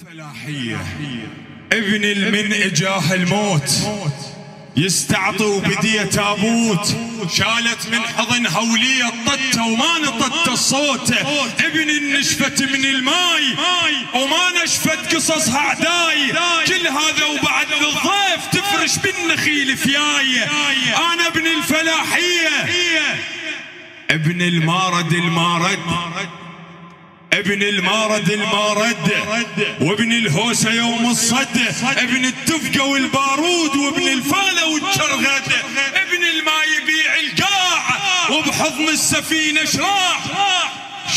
الفلاحية. ابن المن اجاه الموت. يستعطي وبديه تابوت. شالت من حضن هولية طته وما نطت الصوت. ابن النشفت من الماي وما نشفت قصصها عداي كل هذا وبعد للضيف تفرش بالنخيل فياي. أنا ابن الفلاحية. ابن المارد المارد. ابن المارد المارد وابن الهوسة يوم الصد ابن التفقه والبارود وابن الفاله والشرغد ابن الماء يبيع القاع وبحضن السفينة شراع.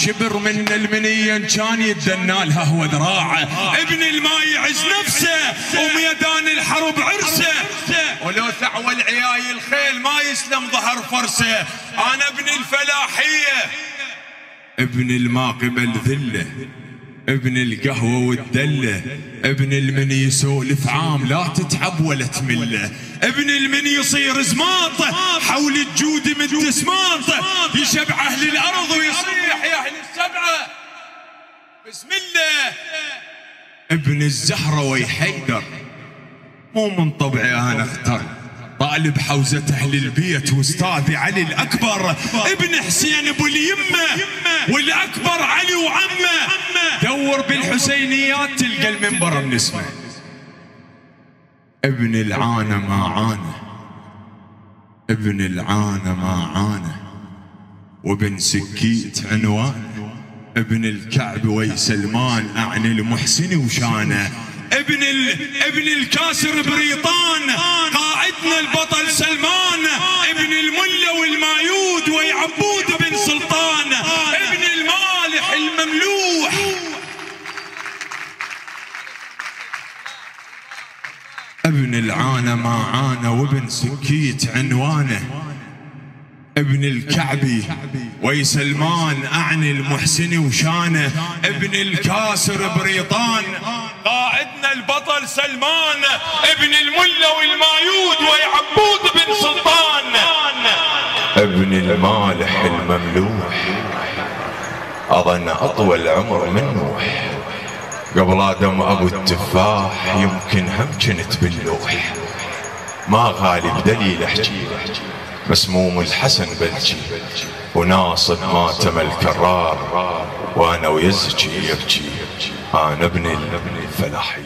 شبر من المنية كان يدنى لها هو ذراعه ابن الماء يعز نفسه وميدان الحرب عرسه. ولو ثعوى العياي الخيل ما يسلم ظهر فرسه. أنا ابن الفلاحية. ابن الماء قبل ذله ابن القهوة والدلة ابن المن يسولف عام لا تتعب ولا تملة ابن المن يصير زماطة حول الجود من تسماطة يشبع أهل الأرض ويصيح يا أهل السبعة. بسم الله. ابن الزهرة ويحيدر. مو من طبعي أنا أختر. طالب حوزة أهل البيت واستاذي علي الأكبر ابن حسين أبو اليمة. والأكبر علي وعمه. دور بالحسينيات تلقى المنبر النسمة ابن العانة ما عانى ابن العانة ما عانى وابن سكيت عنوان. ابن الكعب ويسلمان أعني المحسن وشانه. ابن ال... ابن الكاسر بريطان. قائدنا البطل سلمان. ابن العانة ما عانى وابن سكيت عنوانه. ابن الكعبي ويسلمان أعني المحسن وشانه. ابن الكاسر بريطان قائدنا البطل سلمان. ابن الملا والمايود ويعبود بن سلطان. ابن المالح المملوح أظن أطول عمر من نوح. قبل آدم أبو التفاح يمكن هم كنت باللوح. ما غالب دليل أحكي. مسموم الحسن بلجي وناصب ماتم الكرار. وأنا ويزكي يبكي. أنا ابن الفلاحي